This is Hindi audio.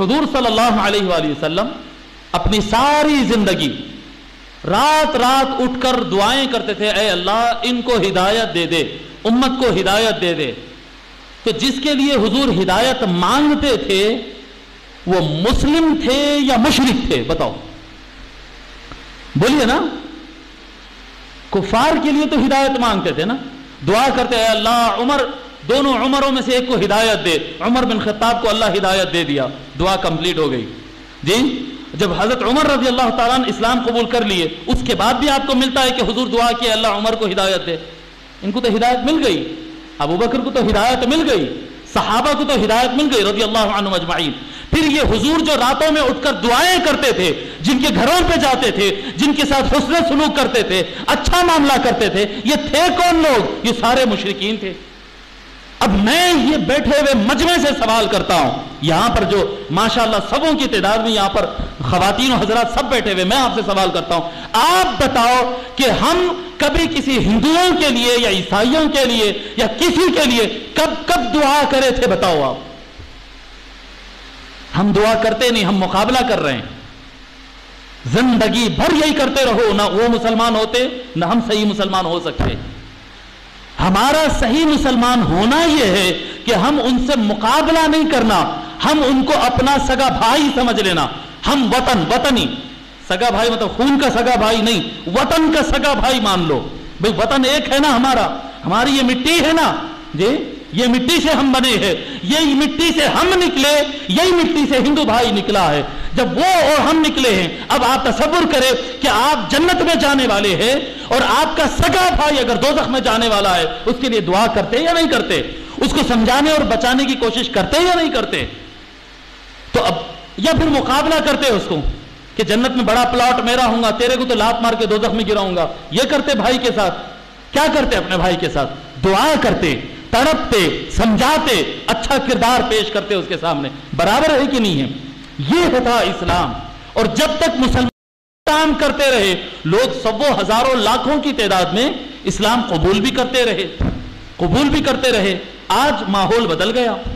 हजूर वसल्लम अपनी सारी ज़िंदगी रात रात उठकर दुआएँ करते थे अय अल्लाह, इनको हिदायत दे दे, उम्मत को हिदायत दे दे। तो जिसके लिए हुजूर हिदायत मांगते थे, वो मुस्लिम थे या मुशरक थे, बताओ। बोलिए ना, कुफार के लिए तो हिदायत मांगते थे ना। दुआ करते अल्लाह, उमर दोनों उमरों में से एक को हिदायत दे। उमर बिन खत्ताब को अल्लाह हिदायत दे दिया। दुआ कंप्लीट हो गई। जी, जब हज़रत उमर रज़ी अल्लाह तआला इस्लाम कबूल कर लिए, उसके बाद भी आपको मिलता है कि हुजूर दुआ किया अल्लाह उमर को हिदायत दे। इनको तो हिदायत मिल गई। अबू बकर को तो हिदायत मिल गई। सहाबा को तो हिदायत मिल गई रज़ी अल्लाह अजमाइन फिर ये हुजूर जो रातों में उठकर दुआएँ करते थे, जिनके घरों पे जाते थे, जिनके साथ हुस्न सलूक करते थे अच्छा मामला करते थे, ये थे कौन लोग? ये सारे मुशरकिन थे। अब मैं ये बैठे हुए मजमे से सवाल करता हूँ। यहाँ पर जो, माशाल्लाह, सबों की तादाद में यहाँ पर खातन हजरात सब बैठे हुए, मैं आपसे सवाल करता हूँ। आप बताओ कि हम कभी किसी हिंदुओं के लिए या ईसाइयों के लिए या किसी के लिए कब कब दुआ करे थे, बताओ आप। हम दुआ करते नहीं, हम मुकाबला कर रहे हैं। ज़िंदगी भर यही करते रहो, ना वो मुसलमान होते, ना हम सही मुसलमान हो सकते। हमारा सही मुसलमान होना यह है कि हम उनसे मुकाबला नहीं करना, हम उनको अपना सगा भाई समझ लेना। हम वतन, वतनी। सगा भाई मतलब खून का सगा भाई नहीं, वतन का सगा भाई मान लो। भाई, वतन एक है ना हमारा। हमारी ये मिट्टी है ना? जी, ये मिट्टी से हम बने हैं। यही मिट्टी से हम निकले, यही मिट्टी से हिंदू भाई निकला है। जब वो और हम निकले हैं, अब आप तस्वुर करें कि आप जन्नत में जाने वाले हैं और आपका सगा भाई अगर दो में जाने वाला है, उसके लिए दुआ करते या नहीं करते? उसको समझाने और बचाने की कोशिश करते या नहीं करते? तो अब, या फिर मुकाबला करते उसको कि जन्नत में बड़ा प्लॉट मेरा होगा तेरे को तो लात मार के दो में गिराऊँगा। ये करते भाई के साथ। क्या करते अपने भाई के साथ? दुआ करते, तड़पते, समझाते अच्छा किरदार पेश करते उसके सामने। बराबर है कि नहीं है? ये होता इस्लाम। और जब तक मुसलमान काम करते रहे। लोग सबों हज़ारों लाखों की तादाद में इस्लाम कबूल भी करते रहे। कबूल भी करते रहे। आज माहौल बदल गया।